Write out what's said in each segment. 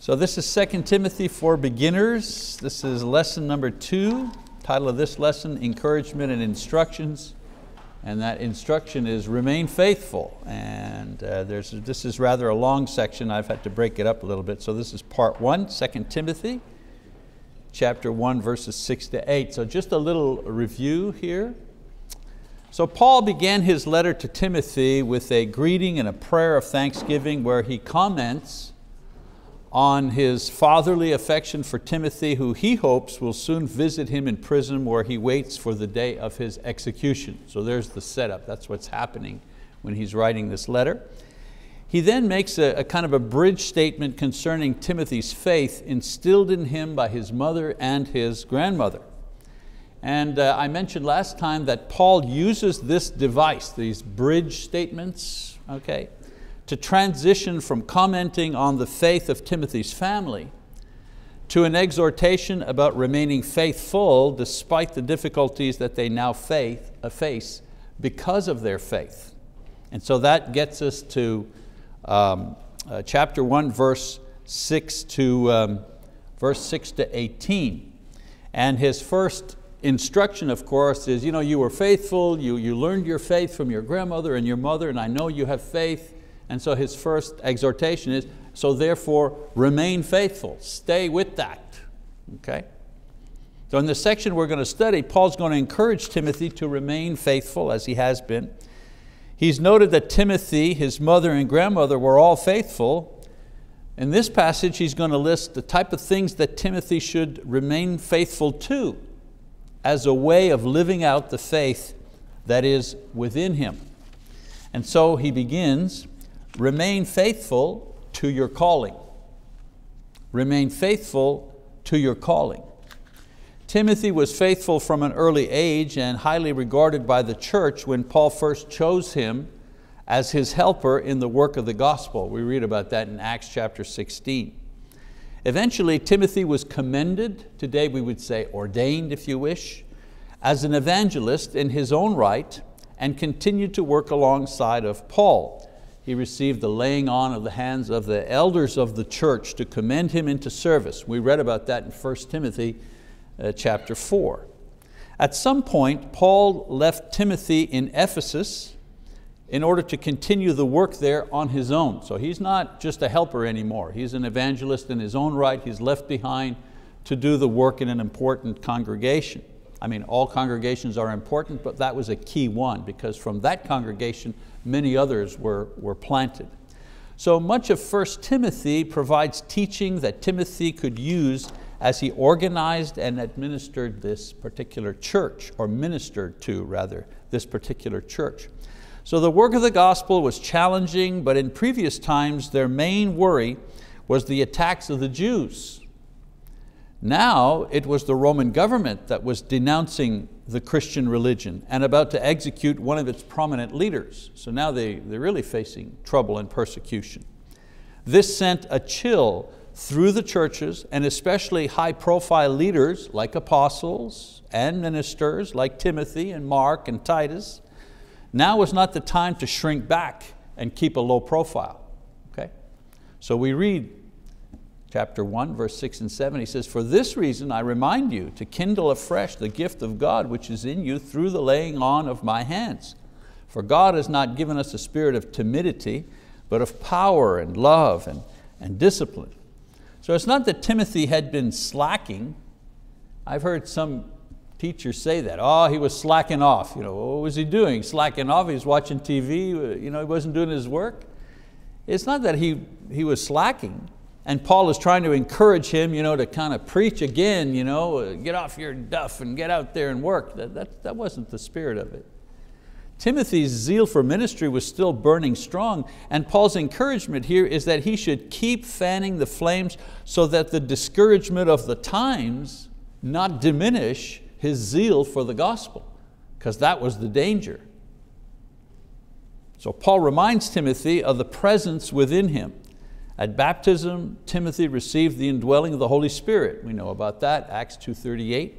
So this is 2 Timothy for beginners. This is lesson number two. Title of this lesson, Encouragement and Instructions. And that instruction is remain faithful. And uh, there's, this is rather a long section. I've had to break it up a little bit. So this is part one, 2 Timothy, chapter one, verses six to eight. So just a little review here. So Paul began his letter to Timothy with a greeting and a prayer of thanksgiving where he comments on his fatherly affection for Timothy, who he hopes will soon visit him in prison where he waits for the day of his execution. So there's the setup, that's what's happening when he's writing this letter. He then makes a, a kind of a bridge statement concerning Timothy's faith instilled in him by his mother and his grandmother. And uh, I mentioned last time that Paul uses this device, these bridge statements, okay, to transition from commenting on the faith of Timothy's family to an exhortation about remaining faithful despite the difficulties that they now faith, uh, face because of their faith. And so that gets us to um, uh, chapter one, verse six to, um, verse six to 18. And his first instruction, of course, is you, know, you were faithful, you, you learned your faith from your grandmother and your mother, and I know you have faith. And so his first exhortation is, so therefore remain faithful, stay with that, okay? So in the section we're going to study, Paul's going to encourage Timothy to remain faithful as he has been. He's noted that Timothy, his mother and grandmother were all faithful. In this passage, he's going to list the type of things that Timothy should remain faithful to as a way of living out the faith that is within him. And so he begins, remain faithful to your calling. Remain faithful to your calling. Timothy was faithful from an early age and highly regarded by the church when Paul first chose him as his helper in the work of the gospel. We read about that in Acts chapter 16. Eventually, Timothy was commended, today we would say ordained if you wish, as an evangelist in his own right and continued to work alongside of Paul. He received the laying on of the hands of the elders of the church to commend him into service. We read about that in 1 Timothy uh, chapter 4. At some point, Paul left Timothy in Ephesus in order to continue the work there on his own. So he's not just a helper anymore. He's an evangelist in his own right. He's left behind to do the work in an important congregation. I mean, all congregations are important, but that was a key one because from that congregation, many others were, were planted. So much of 1 Timothy provides teaching that Timothy could use as he organized and administered this particular church, or ministered to rather, this particular church. So the work of the gospel was challenging, but in previous times their main worry was the attacks of the Jews. Now it was the Roman government that was denouncing the Christian religion and about to execute one of its prominent leaders. So now they, they're really facing trouble and persecution. This sent a chill through the churches and especially high profile leaders like apostles and ministers like Timothy and Mark and Titus now was not the time to shrink back and keep a low profile. Okay? So we read chapter 1, verse 6 and 7, he says, For this reason I remind you to kindle afresh the gift of God which is in you through the laying on of my hands. For God has not given us a spirit of timidity, but of power and love and, and discipline. So it's not that Timothy had been slacking. I've heard some teachers say that. Oh, he was slacking off. You know, what was he doing? Slacking off, he was watching TV, you know, he wasn't doing his work. It's not that he, he was slacking. And Paul is trying to encourage him you know, to kind of preach again, you know, uh, get off your duff and get out there and work. That, that, that wasn't the spirit of it. Timothy's zeal for ministry was still burning strong, and Paul's encouragement here is that he should keep fanning the flames so that the discouragement of the times not diminish his zeal for the gospel, because that was the danger. So Paul reminds Timothy of the presence within him. At baptism, Timothy received the indwelling of the Holy Spirit. We know about that, Acts 2.38.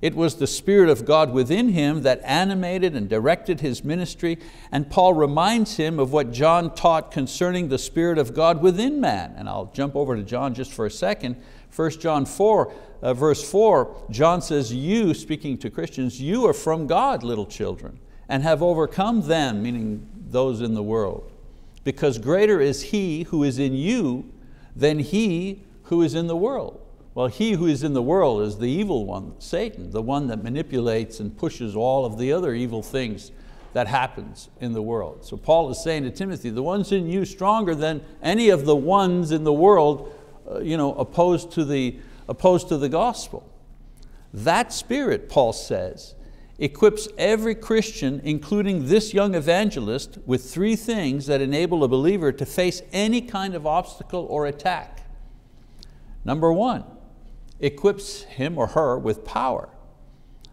It was the Spirit of God within him that animated and directed his ministry, and Paul reminds him of what John taught concerning the Spirit of God within man. And I'll jump over to John just for a second. 1 John 4, uh, verse 4, John says, you, speaking to Christians, you are from God, little children, and have overcome them, meaning those in the world. Because greater is He who is in you than he who is in the world. Well, he who is in the world is the evil one, Satan, the one that manipulates and pushes all of the other evil things that happens in the world. So Paul is saying to Timothy, the one's in you stronger than any of the ones in the world uh, you know, opposed, to the, opposed to the gospel. That spirit, Paul says, equips every Christian, including this young evangelist, with three things that enable a believer to face any kind of obstacle or attack. Number one, equips him or her with power.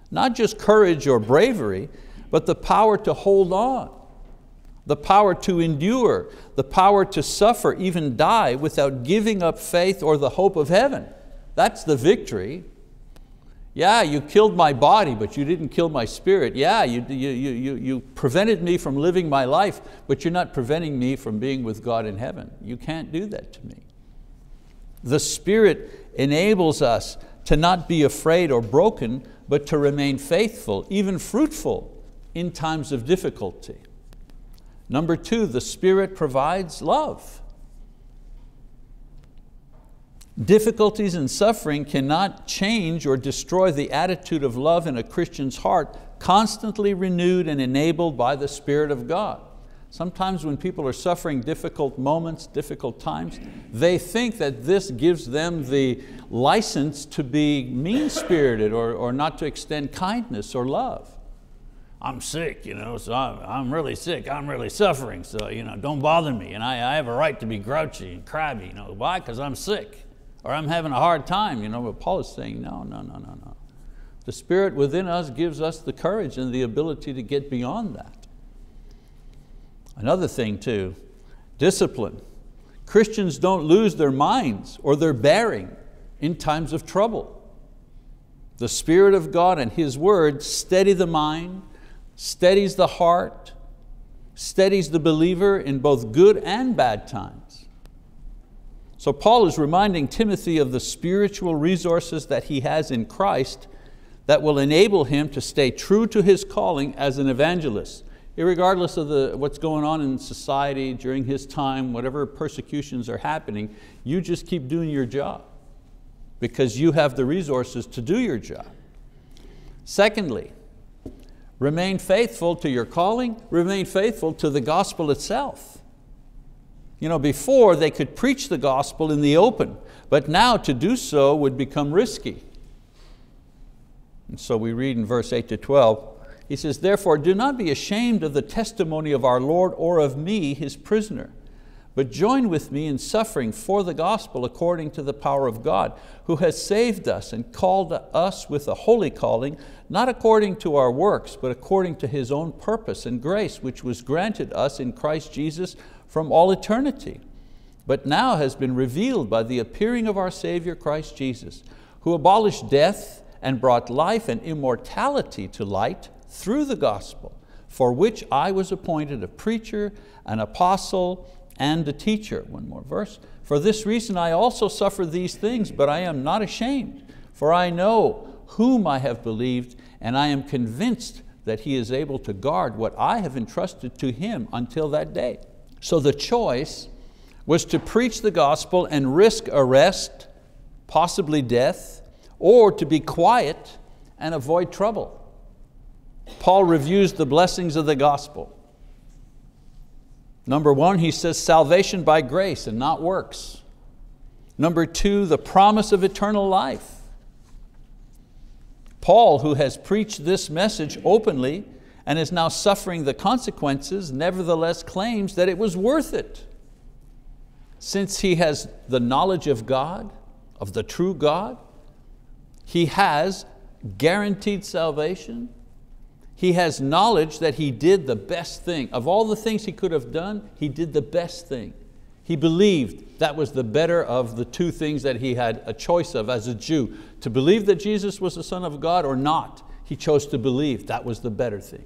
Not just courage or bravery, but the power to hold on, the power to endure, the power to suffer, even die without giving up faith or the hope of heaven. That's the victory. Yeah, you killed my body, but you didn't kill my spirit. Yeah, you, you, you, you prevented me from living my life, but you're not preventing me from being with God in heaven. You can't do that to me. The Spirit enables us to not be afraid or broken, but to remain faithful, even fruitful in times of difficulty. Number two, the Spirit provides love. Difficulties and suffering cannot change or destroy the attitude of love in a Christian's heart, constantly renewed and enabled by the Spirit of God. Sometimes when people are suffering difficult moments, difficult times, they think that this gives them the license to be mean-spirited or, or not to extend kindness or love. I'm sick, you know, so I'm, I'm really sick, I'm really suffering, so you know, don't bother me. And I, I have a right to be grouchy and crabby, you know, why? Because I'm sick or I'm having a hard time, you know, but Paul is saying, no, no, no, no, no. The Spirit within us gives us the courage and the ability to get beyond that. Another thing too, discipline. Christians don't lose their minds or their bearing in times of trouble. The Spirit of God and His word steady the mind, steadies the heart, steadies the believer in both good and bad times. So Paul is reminding Timothy of the spiritual resources that he has in Christ that will enable him to stay true to his calling as an evangelist regardless of the, what's going on in society during his time, whatever persecutions are happening, you just keep doing your job because you have the resources to do your job. Secondly, remain faithful to your calling, remain faithful to the gospel itself. You know, before they could preach the gospel in the open, but now to do so would become risky. And so we read in verse 8 to 12, he says, therefore do not be ashamed of the testimony of our Lord or of me, his prisoner, but join with me in suffering for the gospel according to the power of God, who has saved us and called us with a holy calling, not according to our works, but according to His own purpose and grace, which was granted us in Christ Jesus from all eternity, but now has been revealed by the appearing of our Savior Christ Jesus, who abolished death and brought life and immortality to light through the gospel, for which I was appointed a preacher, an apostle, and a teacher. One more verse. For this reason I also suffer these things, but I am not ashamed, for I know whom I have believed, and I am convinced that He is able to guard what I have entrusted to Him until that day. So the choice was to preach the gospel and risk arrest, possibly death, or to be quiet and avoid trouble. Paul reviews the blessings of the gospel. Number one, he says salvation by grace and not works. Number two, the promise of eternal life. Paul, who has preached this message openly and is now suffering the consequences, nevertheless claims that it was worth it. Since he has the knowledge of God, of the true God, he has guaranteed salvation, he has knowledge that he did the best thing. Of all the things he could have done, he did the best thing. He believed that was the better of the two things that he had a choice of as a Jew. To believe that Jesus was the Son of God or not, he chose to believe that was the better thing.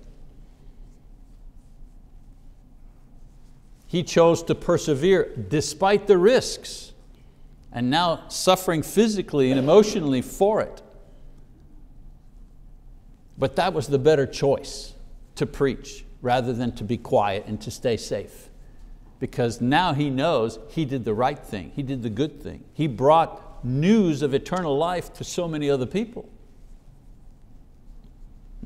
He chose to persevere despite the risks and now suffering physically and emotionally for it. But that was the better choice to preach rather than to be quiet and to stay safe. Because now he knows he did the right thing, he did the good thing. He brought news of eternal life to so many other people.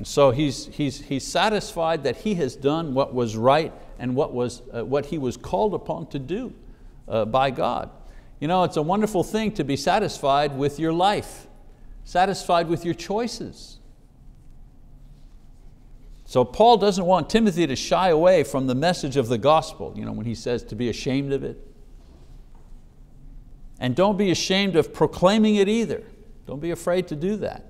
And so he's, he's, he's satisfied that he has done what was right and what, was, uh, what he was called upon to do uh, by God. You know, it's a wonderful thing to be satisfied with your life, satisfied with your choices. So Paul doesn't want Timothy to shy away from the message of the gospel, you know, when he says to be ashamed of it. And don't be ashamed of proclaiming it either. Don't be afraid to do that.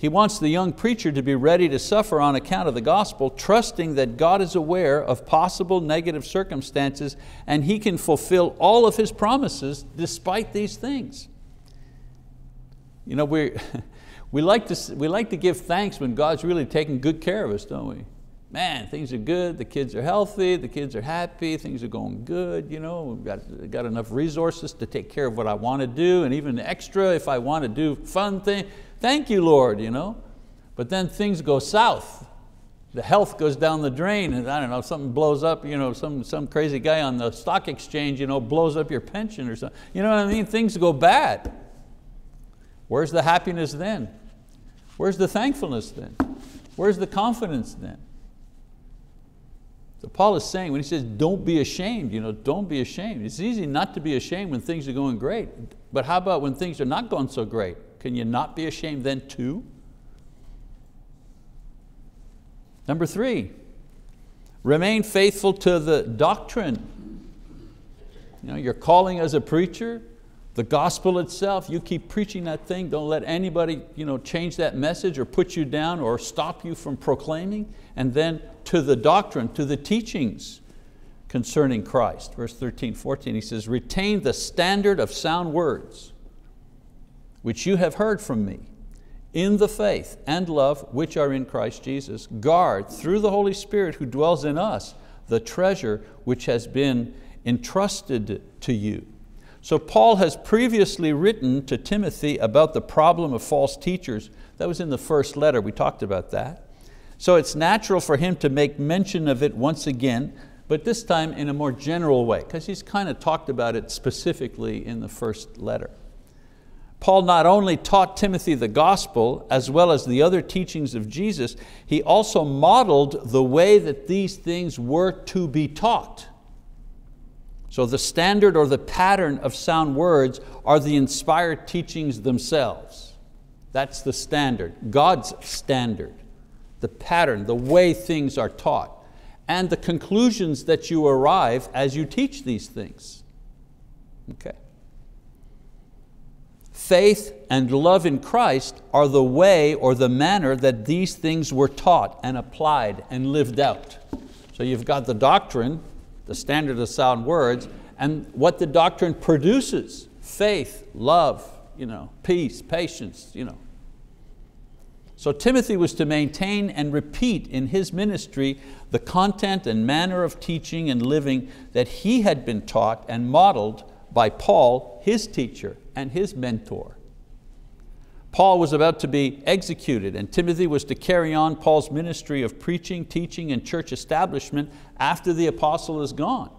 He wants the young preacher to be ready to suffer on account of the gospel, trusting that God is aware of possible negative circumstances and He can fulfill all of His promises despite these things. You know, we, we, like to, we like to give thanks when God's really taking good care of us, don't we? Man, things are good, the kids are healthy, the kids are happy, things are going good, you know, we've got, got enough resources to take care of what I want to do and even extra if I want to do fun things Thank you, Lord, you know. But then things go south. The health goes down the drain and I don't know, something blows up, you know, some, some crazy guy on the stock exchange you know, blows up your pension or something. You know what I mean? Things go bad. Where's the happiness then? Where's the thankfulness then? Where's the confidence then? So Paul is saying, when he says, don't be ashamed, you know, don't be ashamed. It's easy not to be ashamed when things are going great, but how about when things are not going so great? Can you not be ashamed then too? Number three, remain faithful to the doctrine. You know, you're calling as a preacher, the gospel itself, you keep preaching that thing, don't let anybody you know, change that message or put you down or stop you from proclaiming. And then to the doctrine, to the teachings concerning Christ. Verse 13, 14, he says, retain the standard of sound words which you have heard from me, in the faith and love which are in Christ Jesus, guard through the Holy Spirit who dwells in us the treasure which has been entrusted to you. So Paul has previously written to Timothy about the problem of false teachers. That was in the first letter, we talked about that. So it's natural for him to make mention of it once again, but this time in a more general way, because he's kind of talked about it specifically in the first letter. Paul not only taught Timothy the gospel as well as the other teachings of Jesus, he also modeled the way that these things were to be taught. So the standard or the pattern of sound words are the inspired teachings themselves. That's the standard, God's standard, the pattern, the way things are taught, and the conclusions that you arrive as you teach these things. Okay faith and love in Christ are the way or the manner that these things were taught and applied and lived out. So you've got the doctrine, the standard of sound words, and what the doctrine produces, faith, love, you know, peace, patience. You know. So Timothy was to maintain and repeat in his ministry the content and manner of teaching and living that he had been taught and modeled by Paul, his teacher and his mentor. Paul was about to be executed and Timothy was to carry on Paul's ministry of preaching, teaching, and church establishment after the apostle is gone.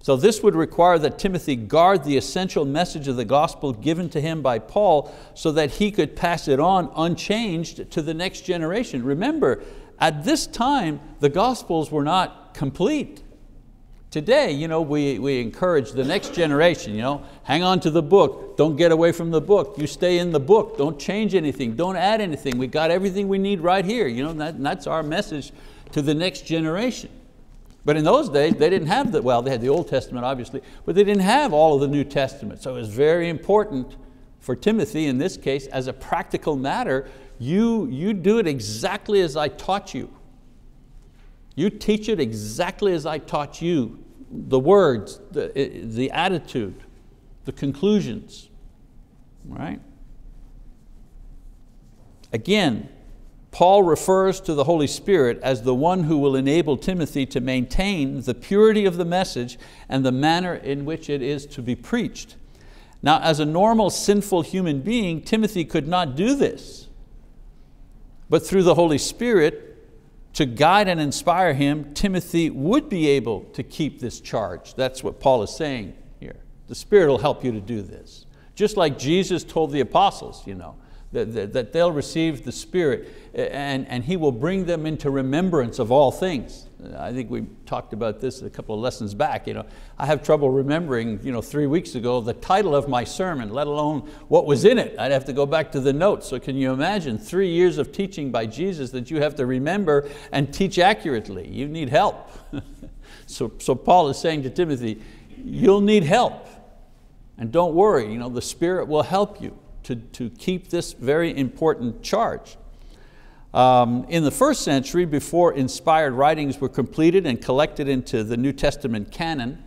So this would require that Timothy guard the essential message of the gospel given to him by Paul so that he could pass it on unchanged to the next generation. Remember, at this time, the gospels were not complete. Today, you know, we, we encourage the next generation, you know, hang on to the book, don't get away from the book, you stay in the book, don't change anything, don't add anything, we got everything we need right here. You know, that, that's our message to the next generation. But in those days, they didn't have the, well, they had the Old Testament obviously, but they didn't have all of the New Testament. So it was very important for Timothy in this case, as a practical matter, you, you do it exactly as I taught you. You teach it exactly as I taught you the words, the, the attitude, the conclusions, right? Again, Paul refers to the Holy Spirit as the one who will enable Timothy to maintain the purity of the message and the manner in which it is to be preached. Now, as a normal sinful human being, Timothy could not do this. But through the Holy Spirit, to guide and inspire him, Timothy would be able to keep this charge. That's what Paul is saying here. The Spirit will help you to do this. Just like Jesus told the apostles, you know, that, that, they'll receive the Spirit and, and He will bring them into remembrance of all things. I think we talked about this a couple of lessons back. You know, I have trouble remembering you know, three weeks ago the title of my sermon, let alone what was in it. I'd have to go back to the notes. So can you imagine three years of teaching by Jesus that you have to remember and teach accurately? You need help. so, so Paul is saying to Timothy, you'll need help. And don't worry, you know, the Spirit will help you to, to keep this very important charge. Um, in the first century, before inspired writings were completed and collected into the New Testament canon,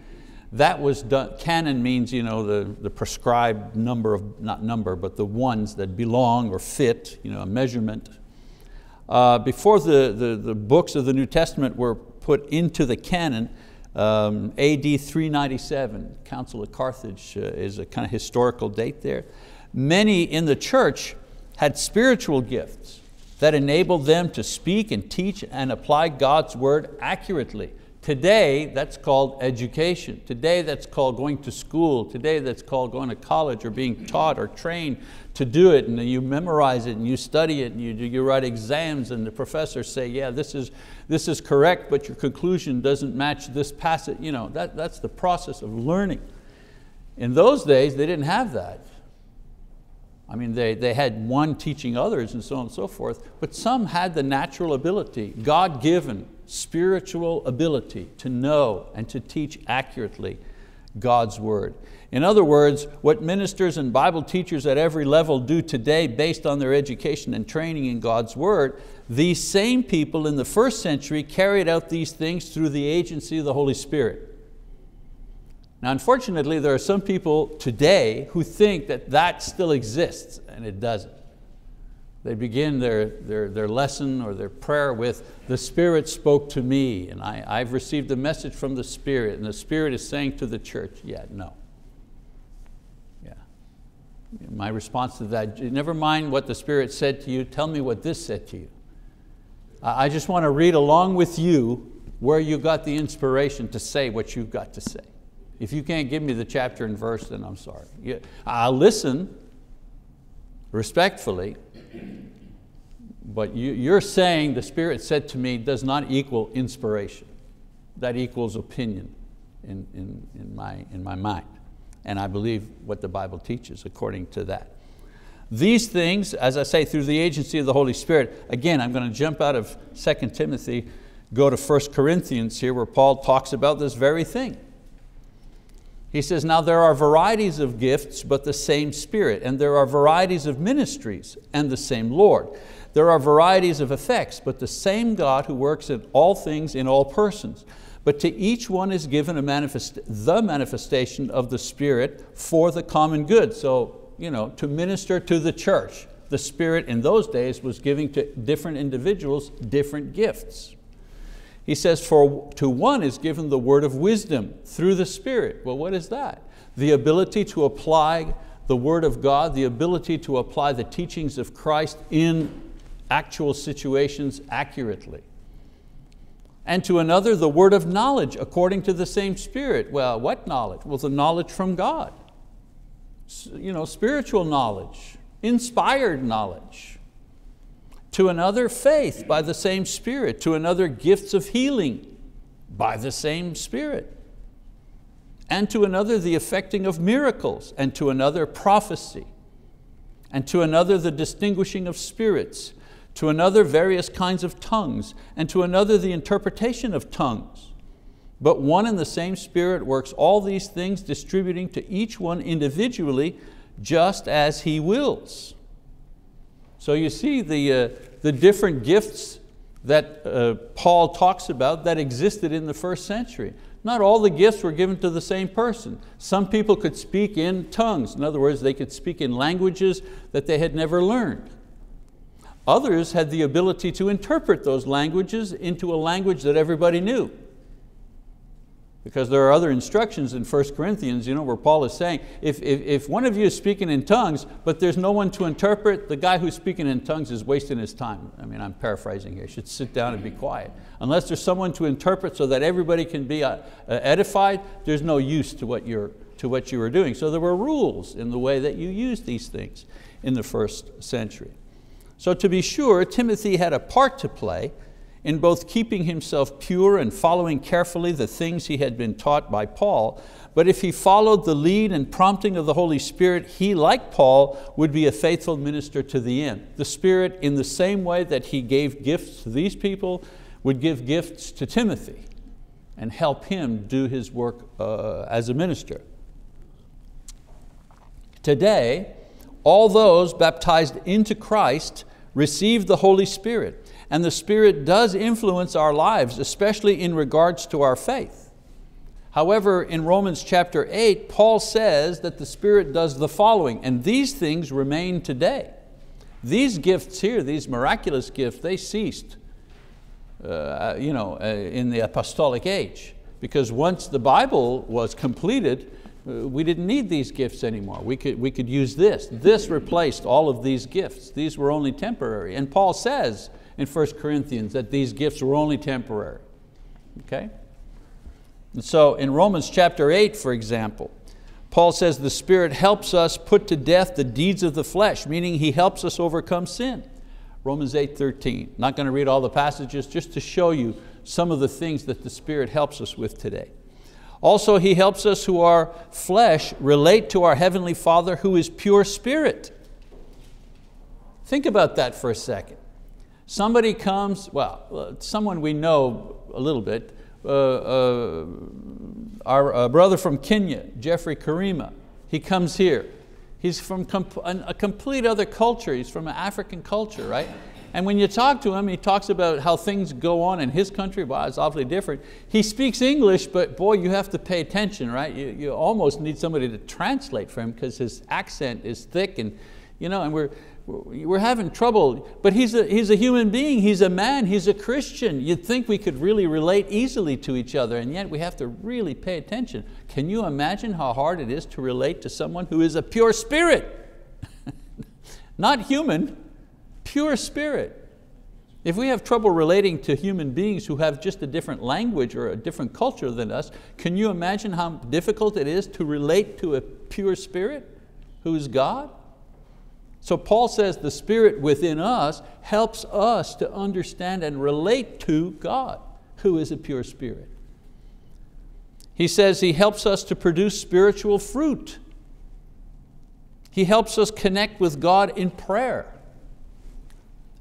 that was done, canon means you know, the, the prescribed number of, not number, but the ones that belong or fit, you know, a measurement. Uh, before the, the, the books of the New Testament were put into the canon, um, AD 397, Council of Carthage uh, is a kind of historical date there. Many in the church had spiritual gifts that enabled them to speak and teach and apply God's word accurately. Today, that's called education. Today, that's called going to school. Today, that's called going to college or being taught or trained to do it. And you memorize it and you study it and you, you write exams and the professors say, yeah, this is, this is correct, but your conclusion doesn't match this passage. You know, that, that's the process of learning. In those days, they didn't have that. I mean, they, they had one teaching others and so on and so forth, but some had the natural ability, God-given spiritual ability to know and to teach accurately God's word. In other words, what ministers and Bible teachers at every level do today based on their education and training in God's word, these same people in the first century carried out these things through the agency of the Holy Spirit. Now unfortunately, there are some people today who think that that still exists, and it doesn't. They begin their, their, their lesson or their prayer with, the Spirit spoke to me, and I, I've received a message from the Spirit, and the Spirit is saying to the church, yeah, no. Yeah. My response to that, never mind what the Spirit said to you, tell me what this said to you. I just want to read along with you where you got the inspiration to say what you've got to say. If you can't give me the chapter and verse, then I'm sorry. I'll listen respectfully, but you, are saying the Spirit said to me does not equal inspiration. That equals opinion in, in, in, my, in my mind. And I believe what the Bible teaches according to that. These things, as I say, through the agency of the Holy Spirit, again, I'm going to jump out of 2 Timothy, go to 1 Corinthians here where Paul talks about this very thing. He says, now there are varieties of gifts, but the same Spirit, and there are varieties of ministries, and the same Lord. There are varieties of effects, but the same God who works in all things in all persons. But to each one is given a manifest, the manifestation of the Spirit for the common good. So, you know, to minister to the church. The Spirit in those days was giving to different individuals different gifts. He says, for to one is given the word of wisdom through the Spirit. Well, what is that? The ability to apply the word of God, the ability to apply the teachings of Christ in actual situations accurately. And to another, the word of knowledge according to the same Spirit. Well, what knowledge? Well, the knowledge from God. You know, spiritual knowledge, inspired knowledge to another faith by the same Spirit, to another gifts of healing by the same Spirit, and to another the effecting of miracles, and to another prophecy, and to another the distinguishing of spirits, to another various kinds of tongues, and to another the interpretation of tongues. But one and the same Spirit works all these things, distributing to each one individually just as He wills. So you see the, uh, the different gifts that uh, Paul talks about that existed in the first century. Not all the gifts were given to the same person. Some people could speak in tongues. In other words, they could speak in languages that they had never learned. Others had the ability to interpret those languages into a language that everybody knew. Because there are other instructions in 1 Corinthians you know, where Paul is saying, if, if, if one of you is speaking in tongues, but there's no one to interpret, the guy who's speaking in tongues is wasting his time. I mean, I'm paraphrasing here, should sit down and be quiet. Unless there's someone to interpret so that everybody can be uh, edified, there's no use to what, you're, to what you were doing. So there were rules in the way that you used these things in the first century. So to be sure, Timothy had a part to play in both keeping himself pure and following carefully the things he had been taught by Paul, but if he followed the lead and prompting of the Holy Spirit, he, like Paul, would be a faithful minister to the end. The Spirit, in the same way that he gave gifts to these people, would give gifts to Timothy and help him do his work uh, as a minister. Today, all those baptized into Christ receive the Holy Spirit and the Spirit does influence our lives, especially in regards to our faith. However, in Romans chapter 8, Paul says that the Spirit does the following, and these things remain today. These gifts here, these miraculous gifts, they ceased uh, you know, uh, in the apostolic age. Because once the Bible was completed, uh, we didn't need these gifts anymore. We could, we could use this. This replaced all of these gifts. These were only temporary. And Paul says in 1 Corinthians that these gifts were only temporary. Okay? And so in Romans chapter 8, for example, Paul says the Spirit helps us put to death the deeds of the flesh, meaning He helps us overcome sin. Romans 8, 13. Not going to read all the passages, just to show you some of the things that the Spirit helps us with today. Also, He helps us who are flesh relate to our Heavenly Father who is pure spirit. Think about that for a second. Somebody comes, well, someone we know a little bit, uh, uh, our uh, brother from Kenya, Jeffrey Karima, he comes here. He's from a complete other culture. He's from an African culture, right? And when you talk to him, he talks about how things go on in his country. Wow, it's awfully different. He speaks English, but boy, you have to pay attention, right? You, you almost need somebody to translate for him because his accent is thick and, you know, and we're, we're having trouble, but he's a, he's a human being, he's a man, he's a Christian. You'd think we could really relate easily to each other, and yet we have to really pay attention. Can you imagine how hard it is to relate to someone who is a pure spirit? Not human, pure spirit. If we have trouble relating to human beings who have just a different language or a different culture than us, can you imagine how difficult it is to relate to a pure spirit who is God? So Paul says the Spirit within us helps us to understand and relate to God, who is a pure spirit. He says He helps us to produce spiritual fruit. He helps us connect with God in prayer.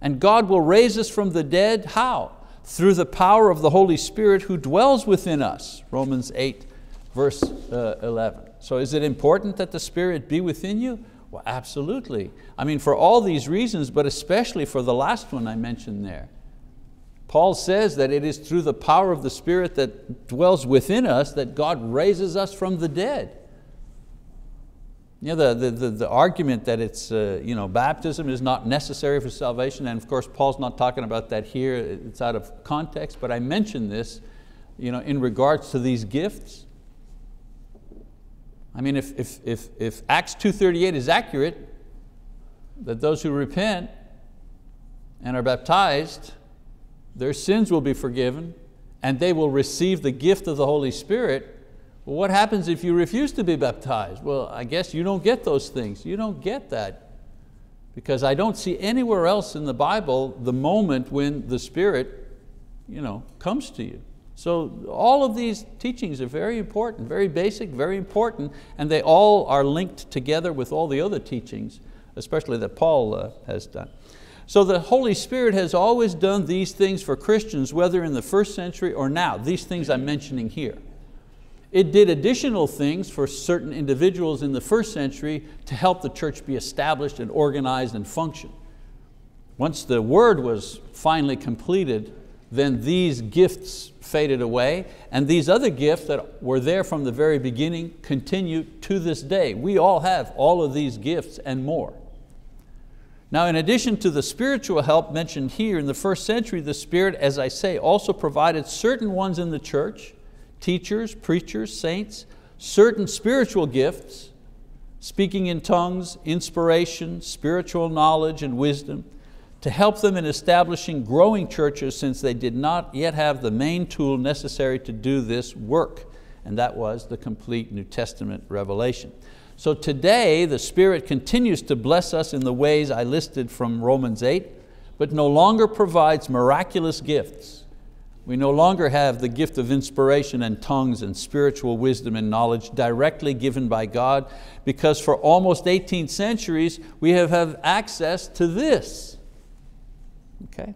And God will raise us from the dead, how? Through the power of the Holy Spirit who dwells within us, Romans 8, verse uh, 11. So is it important that the Spirit be within you? Well, absolutely. I mean, for all these reasons, but especially for the last one I mentioned there. Paul says that it is through the power of the Spirit that dwells within us that God raises us from the dead. You know, the, the, the, argument that it's, uh, you know, baptism is not necessary for salvation, and of course Paul's not talking about that here, it's out of context, but I mention this you know, in regards to these gifts. I mean, if, if, if, if Acts 2.38 is accurate, that those who repent and are baptized, their sins will be forgiven and they will receive the gift of the Holy Spirit, well, what happens if you refuse to be baptized? Well, I guess you don't get those things. You don't get that because I don't see anywhere else in the Bible the moment when the Spirit you know, comes to you. So all of these teachings are very important, very basic, very important, and they all are linked together with all the other teachings, especially that Paul uh, has done. So the Holy Spirit has always done these things for Christians, whether in the first century or now, these things I'm mentioning here. It did additional things for certain individuals in the first century to help the church be established and organized and function. once the word was finally completed, then these gifts faded away, and these other gifts that were there from the very beginning continue to this day. We all have all of these gifts and more. Now, in addition to the spiritual help mentioned here, in the first century, the Spirit, as I say, also provided certain ones in the church, teachers, preachers, saints, certain spiritual gifts, speaking in tongues, inspiration, spiritual knowledge and wisdom, to help them in establishing growing churches since they did not yet have the main tool necessary to do this work, and that was the complete New Testament revelation. So today the Spirit continues to bless us in the ways I listed from Romans 8, but no longer provides miraculous gifts. We no longer have the gift of inspiration and tongues and spiritual wisdom and knowledge directly given by God because for almost 18 centuries we have had access to this. Okay?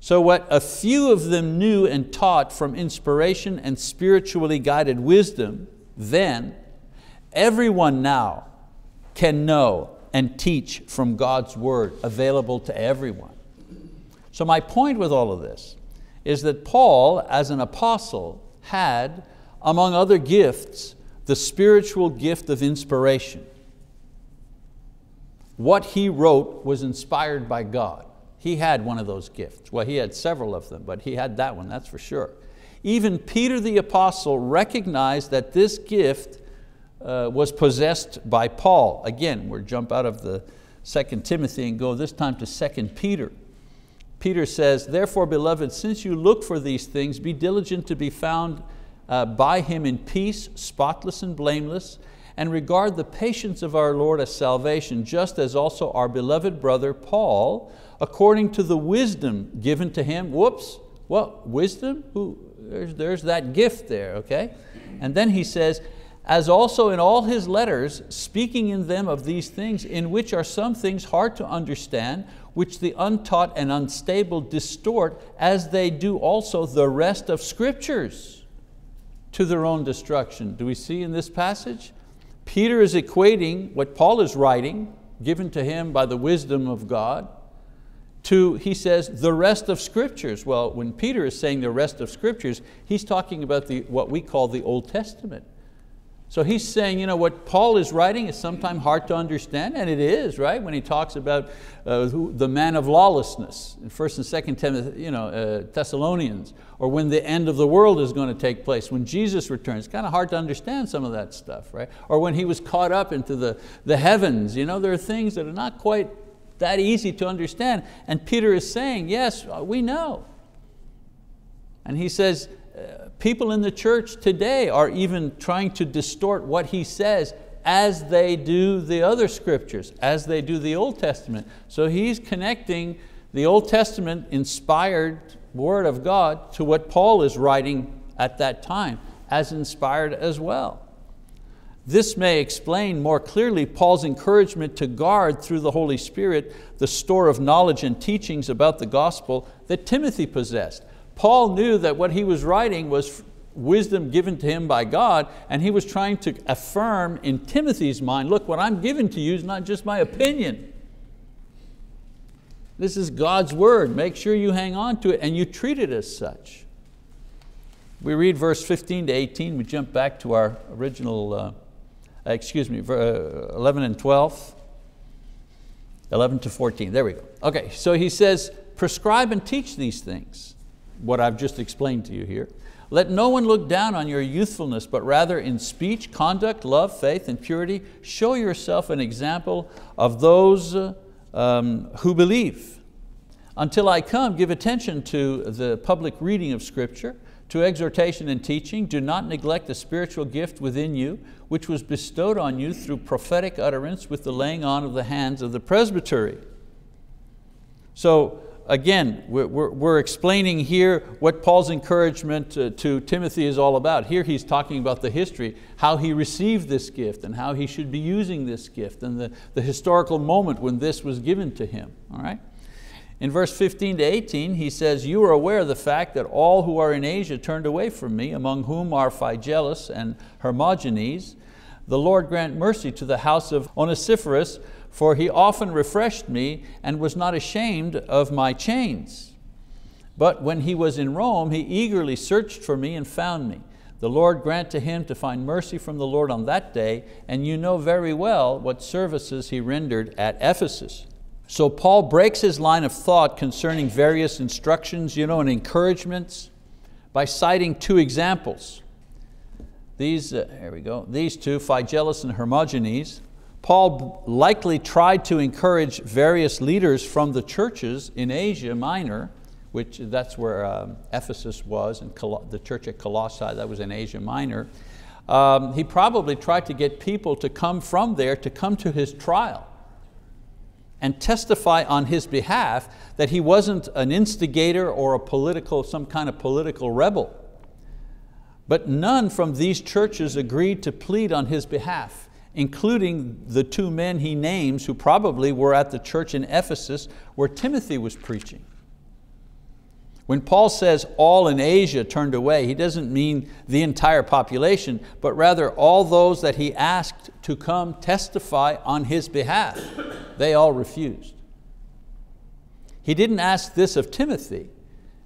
So what a few of them knew and taught from inspiration and spiritually guided wisdom then Everyone now can know and teach from God's word available to everyone. So my point with all of this is that Paul, as an apostle, had, among other gifts, the spiritual gift of inspiration. What he wrote was inspired by God. He had one of those gifts. Well, he had several of them, but he had that one, that's for sure. Even Peter the apostle recognized that this gift uh, was possessed by Paul. Again, we'll jump out of the Second Timothy and go this time to Second Peter. Peter says, therefore beloved, since you look for these things, be diligent to be found uh, by Him in peace, spotless and blameless, and regard the patience of our Lord as salvation, just as also our beloved brother Paul, according to the wisdom given to him. Whoops, what, wisdom? Who, there's, there's that gift there, okay? And then he says, as also in all his letters, speaking in them of these things, in which are some things hard to understand, which the untaught and unstable distort, as they do also the rest of scriptures to their own destruction. Do we see in this passage? Peter is equating what Paul is writing, given to him by the wisdom of God, to, he says, the rest of scriptures. Well, when Peter is saying the rest of scriptures, he's talking about the, what we call the Old Testament. So he's saying, you know, what Paul is writing is sometimes hard to understand, and it is, right? When he talks about uh, who, the man of lawlessness in 1st and 2nd Timothy, you know, uh, Thessalonians, or when the end of the world is going to take place, when Jesus returns. It's kind of hard to understand some of that stuff, right? Or when he was caught up into the, the heavens. You know, there are things that are not quite that easy to understand. And Peter is saying, yes, uh, we know. And he says, uh, people in the church today are even trying to distort what he says as they do the other scriptures, as they do the Old Testament. So he's connecting the Old Testament inspired word of God to what Paul is writing at that time as inspired as well. This may explain more clearly Paul's encouragement to guard through the Holy Spirit the store of knowledge and teachings about the gospel that Timothy possessed. Paul knew that what he was writing was wisdom given to him by God, and he was trying to affirm in Timothy's mind, look, what I'm giving to you is not just my opinion. This is God's word. Make sure you hang on to it and you treat it as such. We read verse 15 to 18, we jump back to our original, uh, excuse me, uh, 11 and 12. 11 to 14, there we go. Okay, so he says, prescribe and teach these things what I've just explained to you here. Let no one look down on your youthfulness, but rather in speech, conduct, love, faith, and purity, show yourself an example of those um, who believe. Until I come, give attention to the public reading of scripture, to exhortation and teaching. Do not neglect the spiritual gift within you, which was bestowed on you through prophetic utterance with the laying on of the hands of the presbytery. So again, we're, we're, explaining here what Paul's encouragement to, to Timothy is all about. Here he's talking about the history, how he received this gift and how he should be using this gift and the, the historical moment when this was given to him. All right? In verse 15 to 18, he says, You are aware of the fact that all who are in Asia turned away from me, among whom are Phygelus and Hermogenes, The Lord grant mercy to the house of Onesiphorus, for he often refreshed me and was not ashamed of my chains. But when he was in Rome, he eagerly searched for me and found me. The Lord grant to him to find mercy from the Lord on that day, and you know very well what services he rendered at Ephesus. So Paul breaks his line of thought concerning various instructions you know, and encouragements by citing two examples. These, uh, here we go, these two, Phygelus and Hermogenes. Paul likely tried to encourage various leaders from the churches in Asia Minor which that's where um, Ephesus was, and Col the church at Colossae, that was in Asia Minor. Um, he probably tried to get people to come from there to come to his trial and testify on his behalf that he wasn't an instigator or a political, some kind of political rebel. But none from these churches agreed to plead on his behalf, including the two men he names who probably were at the church in Ephesus where Timothy was preaching. When Paul says all in Asia turned away, he doesn't mean the entire population, but rather all those that he asked to come testify on his behalf. They all refused. He didn't ask this of Timothy,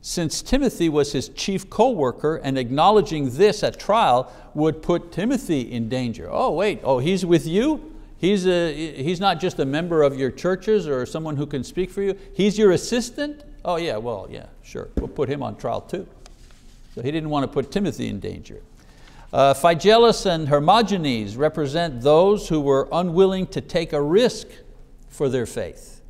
since Timothy was his chief co-worker and acknowledging this at trial would put Timothy in danger. Oh wait, oh he's with you? He's, a, he's not just a member of your churches or someone who can speak for you, he's your assistant? Oh yeah, well, yeah, sure, we'll put him on trial too. So he didn't want to put Timothy in danger. Uh, Phygelus and Hermogenes represent those who were unwilling to take a risk for their faith.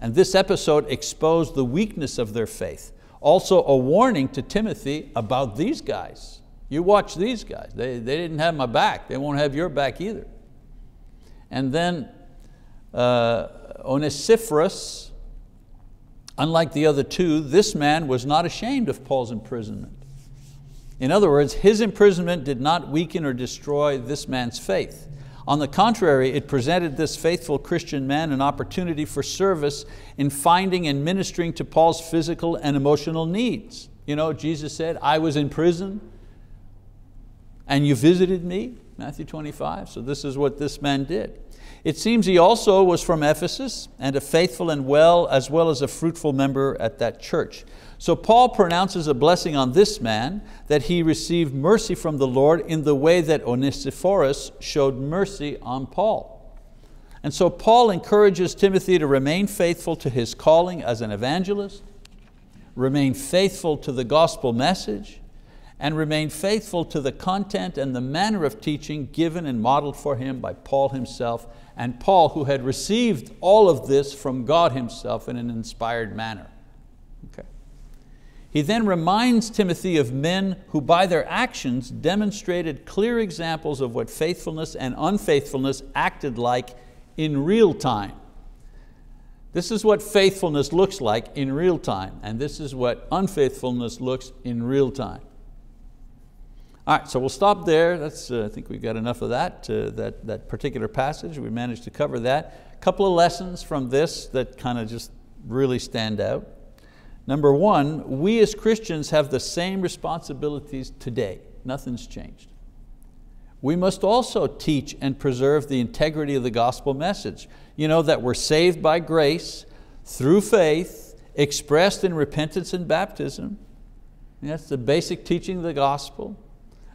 And this episode exposed the weakness of their faith. Also a warning to Timothy about these guys. You watch these guys, they, they didn't have my back, they won't have your back either. And then uh, Onesiphorus, Unlike the other two, this man was not ashamed of Paul's imprisonment. In other words, his imprisonment did not weaken or destroy this man's faith. On the contrary, it presented this faithful Christian man an opportunity for service in finding and ministering to Paul's physical and emotional needs. You know, Jesus said, I was in prison and you visited me, Matthew 25, so this is what this man did. It seems he also was from Ephesus and a faithful and well, as well as a fruitful member at that church. So Paul pronounces a blessing on this man that he received mercy from the Lord in the way that Onesiphorus showed mercy on Paul. And so Paul encourages Timothy to remain faithful to his calling as an evangelist, remain faithful to the gospel message, and remain faithful to the content and the manner of teaching given and modeled for him by Paul himself and Paul who had received all of this from God himself in an inspired manner. Okay. He then reminds Timothy of men who by their actions demonstrated clear examples of what faithfulness and unfaithfulness acted like in real time. This is what faithfulness looks like in real time, and this is what unfaithfulness looks in real time. All right, so we'll stop there. That's, uh, I think we've got enough of that, uh, that, that particular passage. We managed to cover that. A couple of lessons from this that kind of just really stand out. Number one, we as Christians have the same responsibilities today. Nothing's changed. We must also teach and preserve the integrity of the gospel message. You know, that we're saved by grace, through faith, expressed in repentance and baptism. That's the basic teaching of the gospel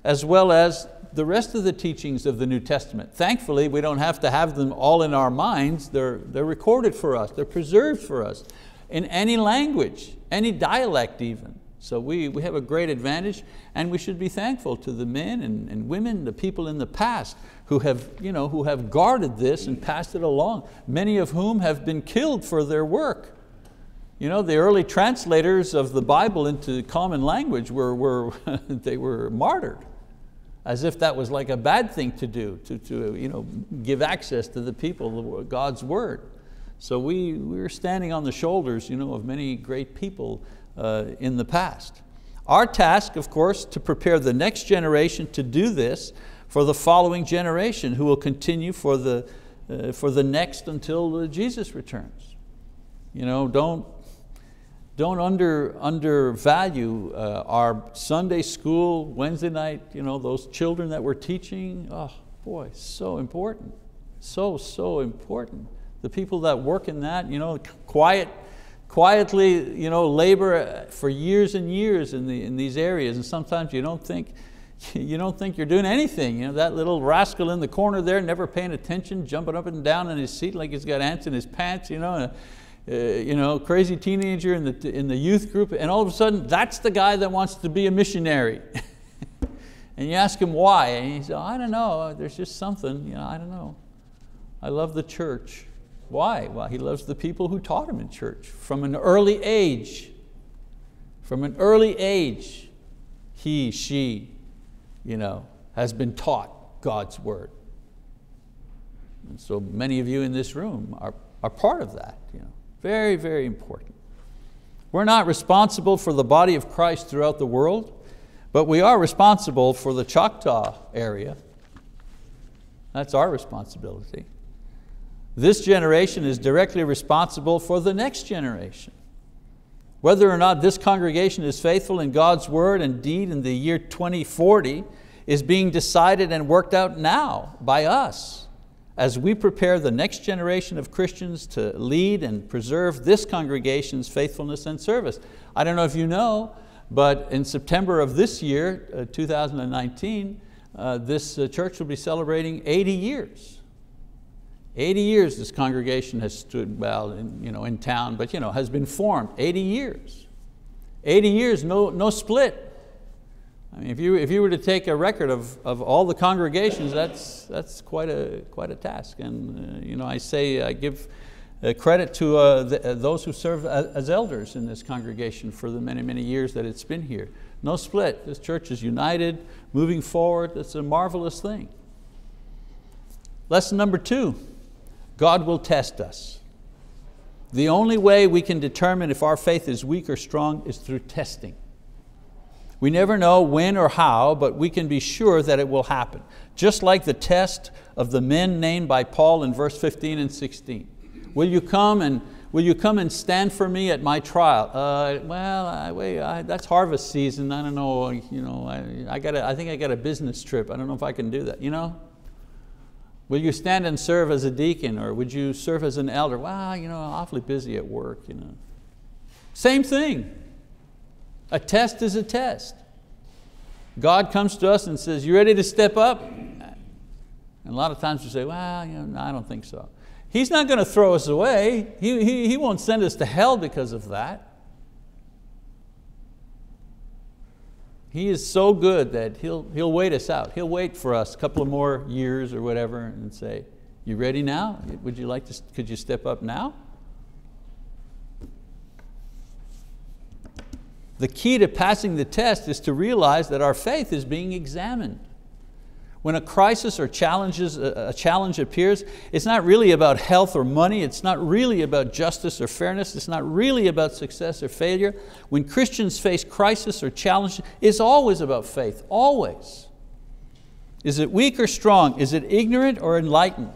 as well as the rest of the teachings of the New Testament. Thankfully, we don't have to have them all in our minds. They're, they're recorded for us, they're preserved for us in any language, any dialect even. So we, we have a great advantage and we should be thankful to the men and, and women, the people in the past who have, you know, who have guarded this and passed it along, many of whom have been killed for their work. You know, the early translators of the Bible into common language were, were they were martyred as if that was like a bad thing to do, to, to you know, give access to the people, God's word. So we, we're standing on the shoulders you know, of many great people uh, in the past. Our task, of course, to prepare the next generation to do this for the following generation who will continue for the, uh, for the next until uh, Jesus returns. You know, don't, don't under, undervalue uh, our Sunday school, Wednesday night, you know, those children that we're teaching. Oh, Boy, so important. So, so important. The people that work in that, you know, quiet, quietly you know, labor for years and years in, the, in these areas, and sometimes you don't think, you don't think you're doing anything. You know, that little rascal in the corner there, never paying attention, jumping up and down in his seat like he's got ants in his pants, you know, uh, you know, crazy teenager in the, in the youth group, and all of a sudden, that's the guy that wants to be a missionary. and you ask him why, and he says, I don't know, there's just something, you know, I don't know. I love the church. Why? Well, he loves the people who taught him in church from an early age. From an early age, he, she, you know, has been taught God's word. And so many of you in this room are, are part of that. You know. Very, very important. We're not responsible for the body of Christ throughout the world, but we are responsible for the Choctaw area. That's our responsibility. This generation is directly responsible for the next generation. Whether or not this congregation is faithful in God's word and deed in the year 2040 is being decided and worked out now by us as we prepare the next generation of Christians to lead and preserve this congregation's faithfulness and service. I don't know if you know, but in September of this year, uh, 2019, uh, this uh, church will be celebrating 80 years. 80 years this congregation has stood well in, you know, in town, but you know, has been formed, 80 years. 80 years, no, no split. I mean, if you, if you were to take a record of, of all the congregations, that's, that's quite, a, quite a task. And uh, you know, I say, I give uh, credit to uh, the, uh, those who serve as elders in this congregation for the many, many years that it's been here. No split, this church is united, moving forward, it's a marvelous thing. Lesson number two, God will test us. The only way we can determine if our faith is weak or strong is through testing. We never know when or how, but we can be sure that it will happen. Just like the test of the men named by Paul in verse 15 and 16. Will you come and, will you come and stand for me at my trial? Uh, well, I, wait, I, that's harvest season. I don't know, you know I, I, got a, I think I got a business trip. I don't know if I can do that. You know? Will you stand and serve as a deacon or would you serve as an elder? Well, you know, awfully busy at work. You know. Same thing. A test is a test. God comes to us and says, you ready to step up? And a lot of times we say, well, you know, I don't think so. He's not going to throw us away. He, he, he won't send us to hell because of that. He is so good that he'll, he'll wait us out. He'll wait for us a couple of more years or whatever and say, you ready now? Would you like to, could you step up now? The key to passing the test is to realize that our faith is being examined. When a crisis or challenges, a challenge appears, it's not really about health or money, it's not really about justice or fairness, it's not really about success or failure. When Christians face crisis or challenge, it's always about faith, always. Is it weak or strong? Is it ignorant or enlightened?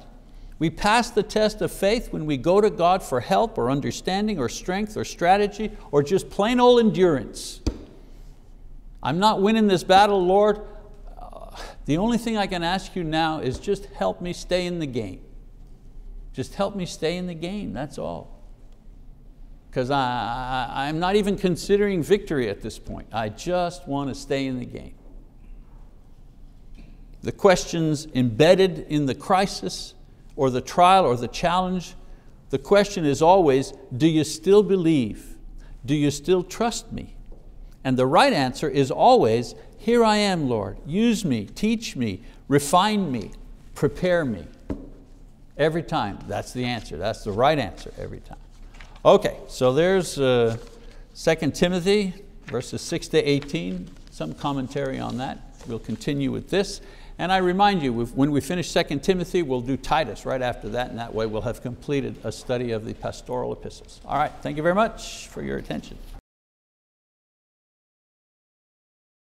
We pass the test of faith when we go to God for help or understanding or strength or strategy or just plain old endurance. I'm not winning this battle, Lord. The only thing I can ask you now is just help me stay in the game. Just help me stay in the game, that's all. Because I, I, I'm not even considering victory at this point. I just want to stay in the game. The questions embedded in the crisis or the trial or the challenge, the question is always, do you still believe? Do you still trust me? And the right answer is always, here I am, Lord, use me, teach me, refine me, prepare me. Every time, that's the answer, that's the right answer every time. Okay, so there's uh, 2 Timothy verses 6 to 18, some commentary on that. We'll continue with this. And I remind you, when we finish 2 Timothy, we'll do Titus right after that, and that way we'll have completed a study of the pastoral epistles. All right, thank you very much for your attention.